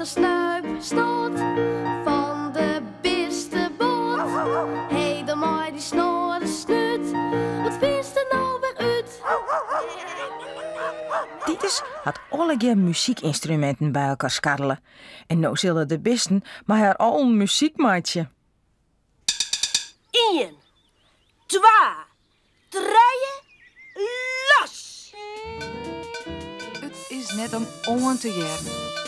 is snuip stoot van de beste boot. Hey, de mooi die snor de snut. Wat vindt er nou weer uit? Titus had alle keer muziekinstrumenten bij elkaar skarrelen. En nou zullen de bisten maar haar al een muziekmaatje. 1, 2, 3, los! Het is net om te jaren.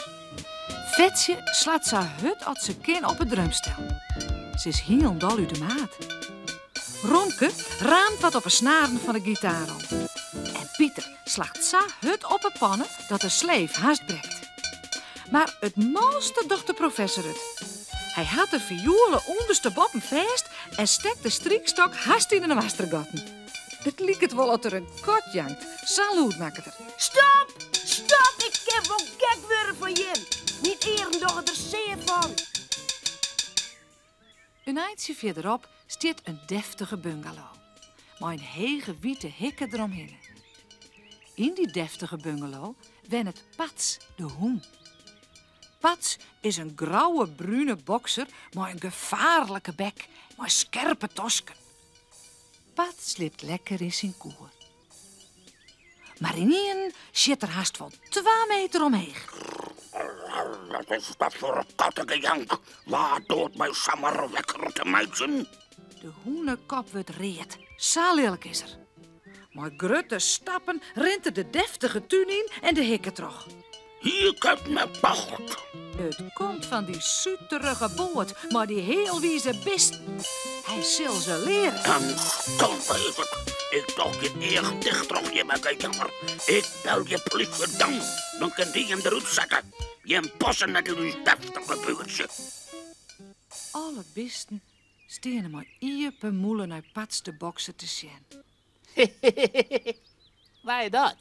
Vetje slaat zijn hut als ze kin op het drumstel. Ze is heel dol uit de maat. Romke raamt wat op een snaren van de gitaar om. En Pieter slaagt sa hut op een pannen dat de sleef haast breekt. Maar het mooiste docht de professor het. Hij had de violen onderste boppen vast en stek de striekstok haast in de wastergatten. Het liek het wel dat er een kot jankt. Maakt er. Stop! Stop! Ik heb wel gek Verderop staat een deftige bungalow. Maar een hege witte hikken eromheen. In die deftige bungalow wen het Pats de hoen. Pats is een grauwe brune bokser met een gevaarlijke bek, met scherpe tosken. Pats slipt lekker in zijn koer. Maar in zit er haast wel twee meter omheen. Wat is dat voor een kattengejank? Laat dood mij sammer lekker te muizen. De hoenekop wordt reed. Zo lelijk is er. Maar grutte stappen rent er de deftige tuin in en de hikken terug. Hier komt mijn pacht. Het komt van die suterige boot, maar die heel wieze bist. Hij zal ze leren. En is het. Ik dacht je eerst dicht op je met jammer. Ik bel je politie dan. Dan kan die hem eruit zetten. Je passen naar uw deftige buurtje. Alle bisten stenen maar iepen moelen uit pats de boksen te zien. Waar je dat?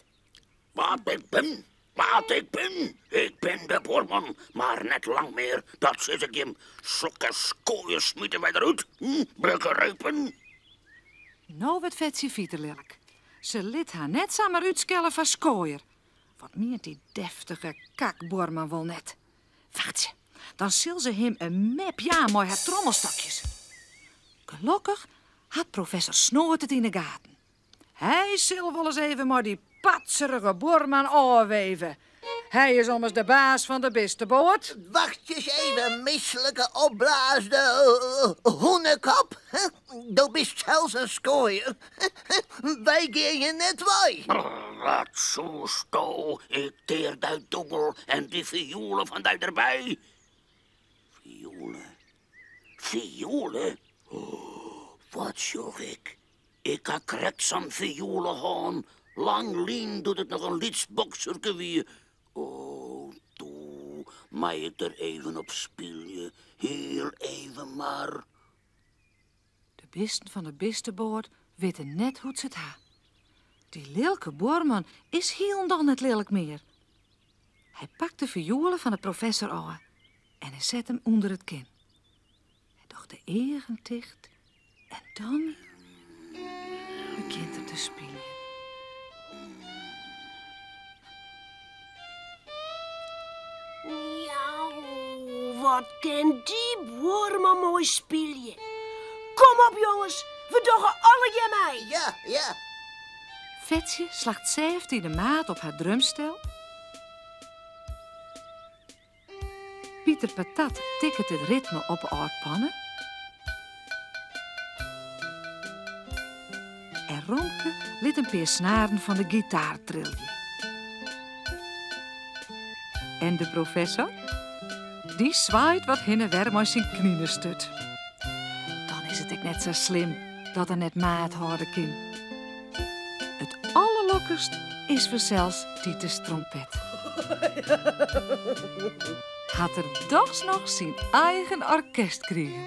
Wat ik ben, wat ik ben. Ik ben de boorman, maar net lang meer. Dat zit ik hem. Zulke skooien smieten wij eruit. Hm, begrijpen? Nou werd Vetje Vieterlelijk. Ze liet haar net samen uitskellen van skooier. Wat meer die deftige kakborman wel net. Wacht ze, dan zil ze hem een map ja mooi haar trommelstokjes. Gelukkig had professor Snoort het in de gaten. Hij zil wel eens even maar die patserige boorman aanweven. Hij is ommers de baas van de beste boot. Wacht eens even, misselijke opblaasde uh, hoenekop. Du bist zelfs een skooier. Wij gaan je net wij. Wat zo sto. Ik teer die doegel en die violen van die erbij. Violen. Violen? Oh, wat zoek ik? Ik had correct zo'n violen gaan. Lang lien doet het nog een lidsbokserke wie. Oh, toe, mij ik er even op spelen. Heel even maar. De bisten van de bistenboord weten net hoe het ha. Die lelijke boorman is heel dan net lelijk meer. Hij pakt de violen van de professor aan en hij zet hem onder het kin. Hij docht de egen dicht en dan begint hij te spelen. Wat kan die wormen mooi spelen. Kom op jongens, we doggen alle je mij. Ja, ja. Vetje slacht 17 maat op haar drumstel. Pieter Patat tikt het ritme op haar pannen. En Romke liet een paar snaren van de gitaar trillen. En de professor? Die zwaait wat en weer met zijn knieën stut. Dan is het ik net zo slim dat er net maat houden kind. Het allerlokkerst is voor zelfs Titus trompet. Had er dochs nog zijn eigen orkest kregen.